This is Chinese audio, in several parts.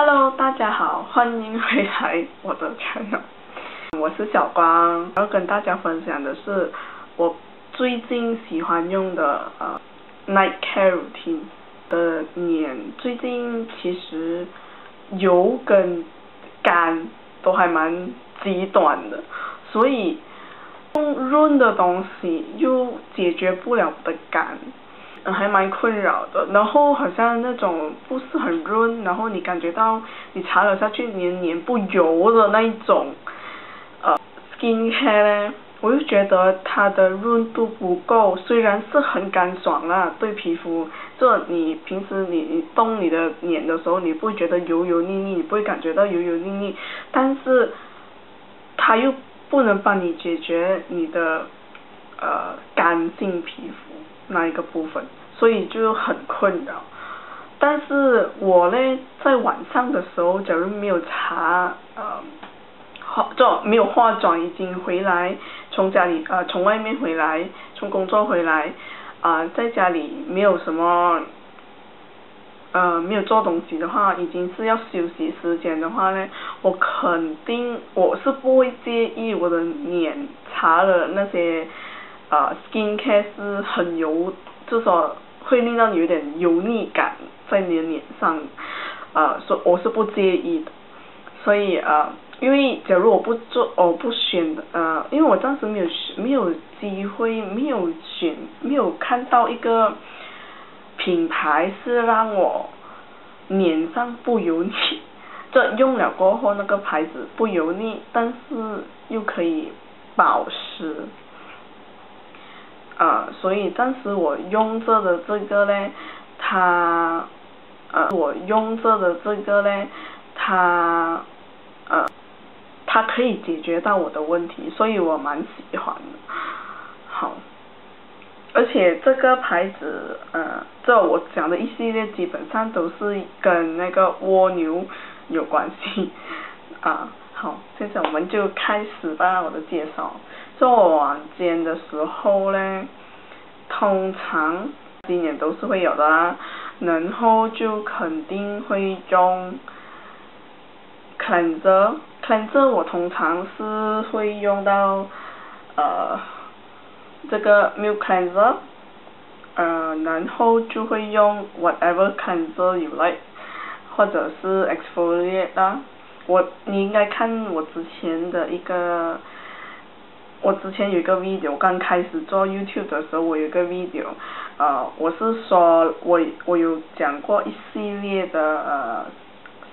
Hello，大家好，欢迎回来我的 channel，我是小光，要跟大家分享的是我最近喜欢用的呃 night care routine 的脸，最近其实油跟干都还蛮极端的，所以用润的东西又解决不了的干。还蛮困扰的，然后好像那种不是很润，然后你感觉到你擦了下去黏黏不油的那一种，呃，skin care 呢，我就觉得它的润度不够，虽然是很干爽啦，对皮肤，就你平时你你动你的脸的时候，你不会觉得油油腻腻，你不会感觉到油油腻腻，但是它又不能帮你解决你的呃干性皮肤那一个部分。所以就很困扰，但是我呢，在晚上的时候，假如没有擦，呃，化妆没有化妆，已经回来，从家里呃从外面回来，从工作回来，啊，在家里没有什么，呃，没有做东西的话，已经是要休息时间的话呢，我肯定我是不会介意我的脸擦了那些，呃，skin care 是很油，至少。会令到你有点油腻感在你的脸上，呃，所我是不介意的，所以呃，因为假如我不做，我不选呃，因为我当时没有选没有机会，没有选，没有看到一个品牌是让我脸上不油腻，这用了过后那个牌子不油腻，但是又可以保湿。啊，所以当时我用着的这个呢，它，呃，我用着的这个呢，它，呃，它可以解决到我的问题，所以我蛮喜欢的。好，而且这个牌子，呃，这我讲的一系列基本上都是跟那个蜗牛有关系。啊，好，现在我们就开始吧，我的介绍。做晚间的时候呢，通常今年都是会有的啦，然后就肯定会用 cleanser，cleanser 我通常是会用到呃这个 milk cleanser，呃然后就会用 whatever cleanser you like，或者是 exfoliate 啦，我你应该看我之前的一个。我之前有一个 video，刚开始做 YouTube 的时候，我有个 video，呃，我是说我我有讲过一系列的呃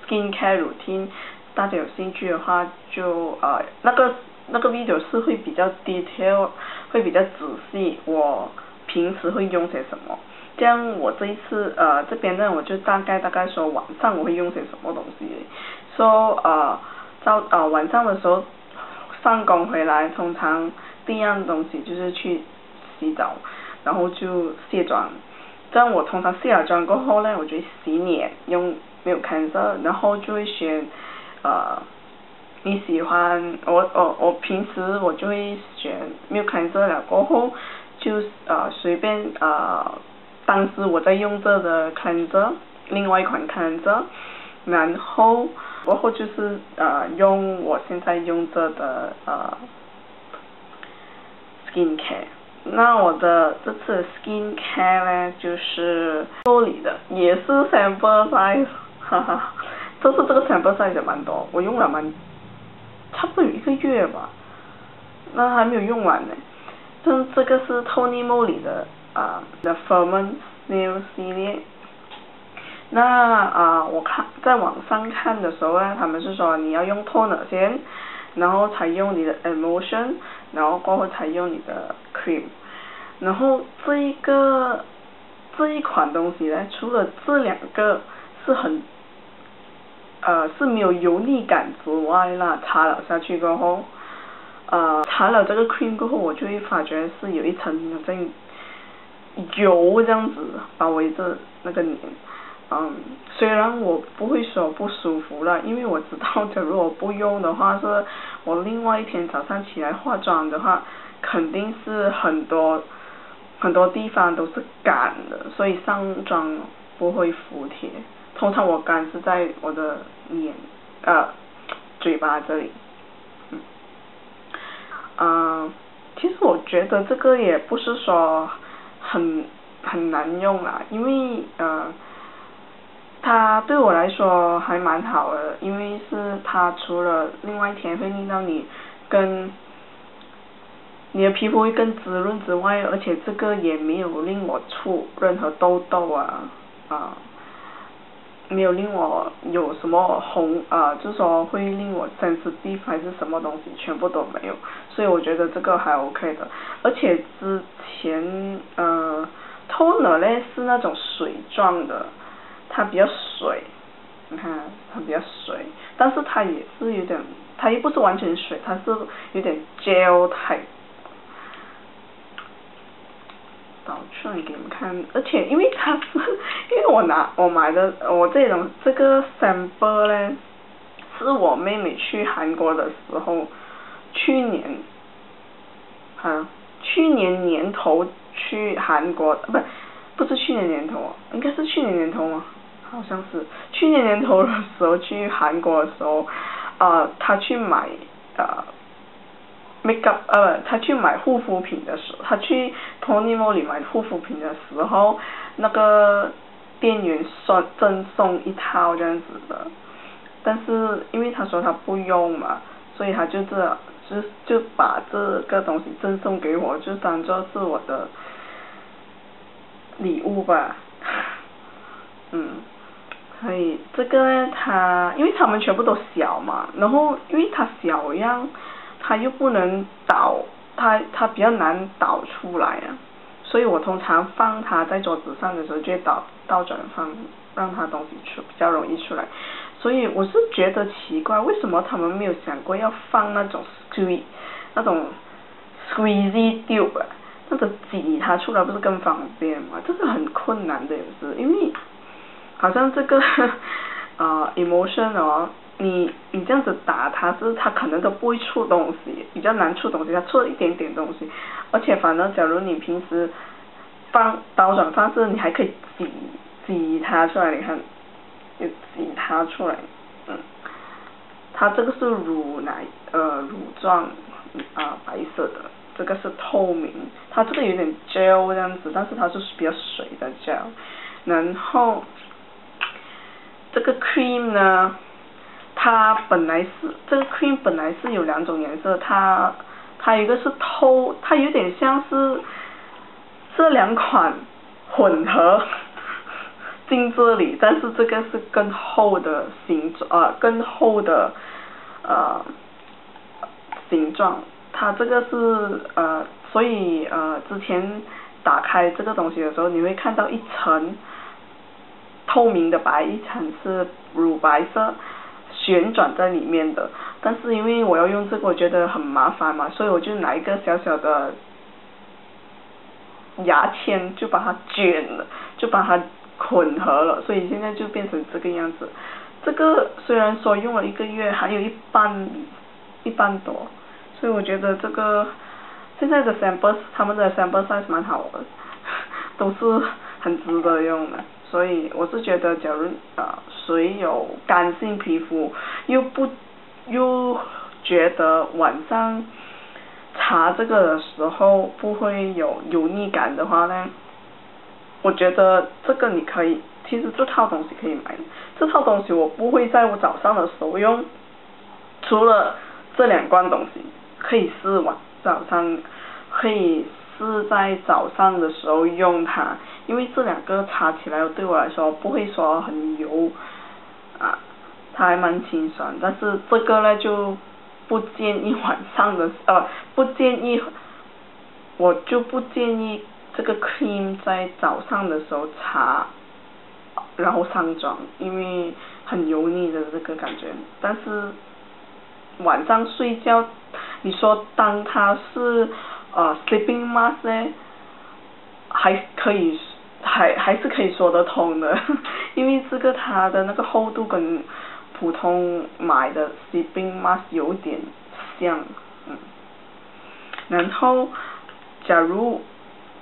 skin care routine，大家有兴趣的话就呃那个那个 video 是会比较 detail，会比较仔细，我平时会用些什么，这样我这一次呃这边呢我就大概大概说晚上我会用些什么东西，说呃到呃晚上的时候。放工回来，通常第一样东西就是去洗澡，然后就卸妆。这样我通常卸了妆过后呢，我就洗脸，用没有 cleanser，然后就会选呃你喜欢我我我平时我就会选没有 cleanser 了过后，就呃随便呃当时我在用这的 cleanser，另外一款 cleanser，然后。过后就是呃用我现在用着的呃 skin care，那我的这次 skin care 呢就是玻璃的，也是 sample size，哈哈，这次这个 sample size 也蛮多，我用了蛮差不多有一个月吧，那还没有用完呢。但这个是 Tony Moly 的啊 The Firmament Nail 系列。那啊，我看在网上看的时候呢，他们是说你要用 toner 先，然后才用你的 emotion，然后过后才用你的 cream，然后这一个这一款东西呢，除了这两个是很，呃是没有油腻感之外啦，擦了下去过后，呃擦了这个 cream 过后，我就会发觉是有一层好像油这样子包围着那个脸。嗯，虽然我不会说不舒服了，因为我知道，假如我不用的话，是我另外一天早上起来化妆的话，肯定是很多很多地方都是干的，所以上妆不会服帖，通常我干是在我的脸，呃，嘴巴这里，嗯，嗯，其实我觉得这个也不是说很很难用啦，因为呃，它对我来说还蛮好的，因为是它除了另外一天会令到你跟你的皮肤会更滋润之外，而且这个也没有令我出任何痘痘啊，啊，没有令我有什么红啊，就说会令我整只皮肤还是什么东西，全部都没有，所以我觉得这个还 OK 的，而且之前呃，toner 呢是那种水状的，它比较水，你看它比较水，但是它也是有点，它又不是完全水，它是有点 gel type。导出来给你们看，而且因为它是，因为我拿我买的我这种这个 sample 呢，是我妹妹去韩国的时候，去年，啊，去年年头去韩国，不，不是去年年头，应该是去年年头吗？好像是去年年头的时候去韩国的时候，啊，他去买啊。makeup 呃，他去买护肤品的时候，他去 Tony Moly 买护肤品的时候，那个店员说赠送一套这样子的，但是因为他说他不用嘛，所以他就这就就把这个东西赠送给我，就当做是我的礼物吧，嗯，可以这个呢，他因为他们全部都小嘛，然后因为它小样。它又不能倒，它它比较难倒出来啊，所以我通常放它在桌子上的时候就倒倒转放，让它东西出比较容易出来。所以我是觉得奇怪，为什么他们没有想过要放那种 squeeze 那种 squeezy tube，那个挤它出来不是更方便吗？这是很困难的，也是因为好像这个啊 emotion 哦。你你这样子打它，是它可能都不会出东西，比较难出东西，它出了一点点东西，而且反正假如你平时放倒转方式，你还可以挤挤它出来，你看，就挤它出来，嗯，它这个是乳奶呃乳状啊白色的，这个是透明，它这个有点 gel 这样子，但是它就是比较水的 gel，然后这个 cream 呢。它本来是这个 cream 本来是有两种颜色，它它一个是透，它有点像是这两款混合进这里，但是这个是更厚的形状呃，更厚的呃形状，它这个是呃，所以呃之前打开这个东西的时候，你会看到一层透明的白，一层是乳白色。旋转在里面的，但是因为我要用这个，我觉得很麻烦嘛，所以我就拿一个小小的牙签，就把它卷了，就把它混合了，所以现在就变成这个样子。这个虽然说用了一个月，还有一半一半多，所以我觉得这个现在的 sample 他们的 sample size 蛮好的，都是很值得用的。所以我是觉得，假如啊，谁有干性皮肤，又不又觉得晚上擦这个的时候不会有油腻感的话呢，我觉得这个你可以，其实这套东西可以买。这套东西我不会在我早上的时候用，除了这两罐东西可以试晚早上可以。是在早上的时候用它，因为这两个擦起来对我来说不会说很油，啊，它还蛮清爽。但是这个呢就不建议晚上的呃不建议，我就不建议这个 cream 在早上的时候擦，然后上妆，因为很油腻的这个感觉。但是晚上睡觉，你说当它是。呃，sleeping mask 呢，还可以，还还是可以说得通的，因为这个它的那个厚度跟普通买的 sleeping mask 有点像，嗯。然后，假如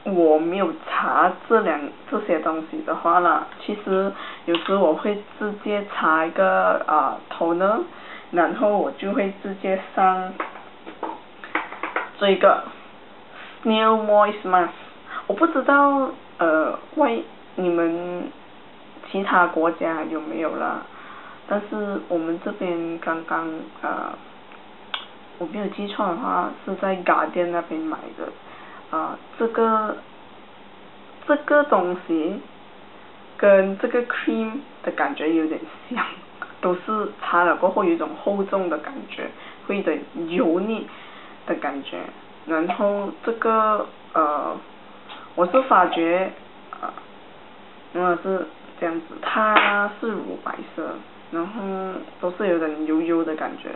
我没有查这两这些东西的话啦，其实有时我会直接查一个啊头呢，然后我就会直接上这个 Snail Moist Mask，我不知道呃外你们其他国家有没有啦，但是我们这边刚刚呃。我没有记错的话，是在嘎店那边买的，啊，这个这个东西跟这个 cream 的感觉有点像，都是擦了过后有一种厚重的感觉，会有点油腻的感觉。然后这个呃，我是发觉啊，如果是这样子，它是乳白色，然后都是有点油油的感觉。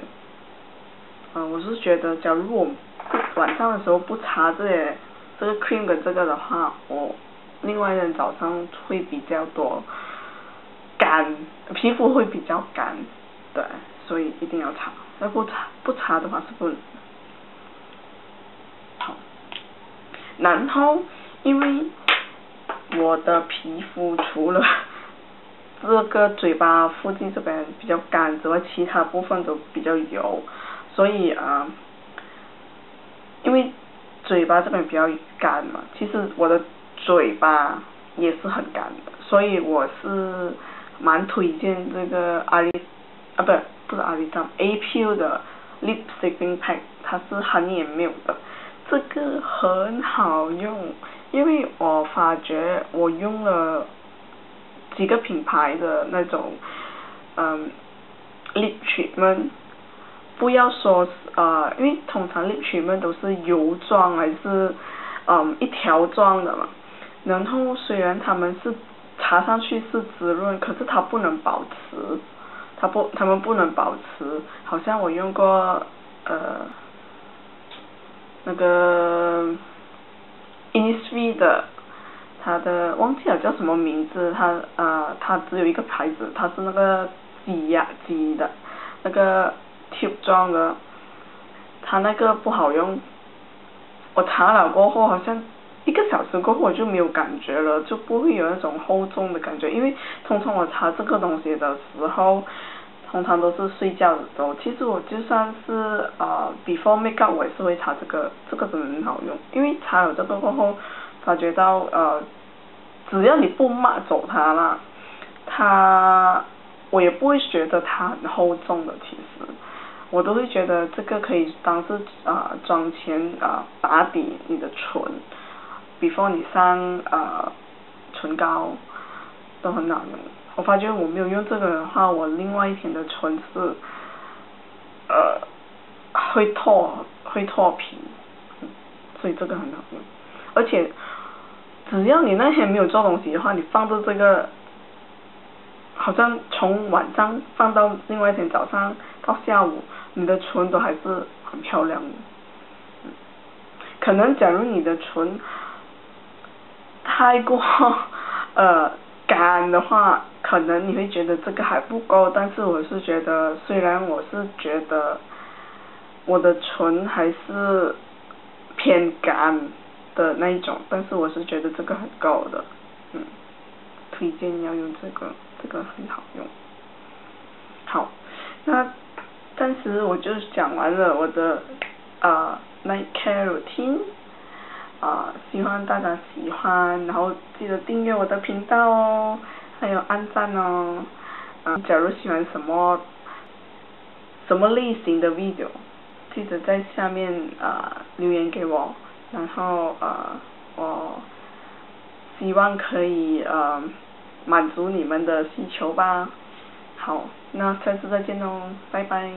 嗯，我是觉得，假如我晚上的时候不擦这些这个 cream 跟这个的话，我另外一天早上会比较多干，皮肤会比较干，对，所以一定要擦，要不擦不擦的话是不。好，然后因为我的皮肤除了这个嘴巴附近这边比较干之外，其他部分都比较油。所以啊，因为嘴巴这边比较干嘛，其实我的嘴巴也是很干的，所以我是蛮推荐这个阿里啊，不不是阿里张 A P U 的 Lip Saving Pack，它是含眼没有的，这个很好用，因为我发觉我用了几个品牌的那种嗯 lip treatment。不要说呃，因为通常 lip treatment 都是油状还是嗯一条状的嘛，然后虽然他们是擦上去是滋润，可是它不能保持，它不他们不能保持，好像我用过呃那个 Innisfree 的，它的忘记了叫什么名字，它呃它只有一个牌子，它是那个挤压挤的那个。tube 状的，它那个不好用，我擦了过后好像一个小时过后我就没有感觉了，就不会有那种厚重的感觉，因为通常我擦这个东西的时候，通常都是睡觉的时候，其实我就算是呃 before make up 我也是会擦这个，这个真的很好用，因为擦了这个过后，发觉到呃，只要你不抹走它啦，它我也不会觉得它很厚重的其实。我都会觉得这个可以当是啊妆前啊打底你的唇，before 你上呃唇膏都很好用。我发觉我没有用这个的话，我另外一天的唇是呃会脱会脱皮，所以这个很好用。而且只要你那天没有做东西的话，你放着这个，好像从晚上放到另外一天早上到下午。你的唇都还是很漂亮的，可能假如你的唇太过 呃干的话，可能你会觉得这个还不够，但是我是觉得，虽然我是觉得我的唇还是偏干的那一种，但是我是觉得这个很够的，嗯，推荐要用这个，这个很好用。好，那。暂时我就讲完了我的呃 night care routine，啊，希望大家喜欢，然后记得订阅我的频道哦，还有按赞哦，嗯，假如喜欢什么什么类型的 video，记得在下面啊留言给我，然后呃我希望可以呃满足你们的需求吧。好，那下次再见喽，拜拜。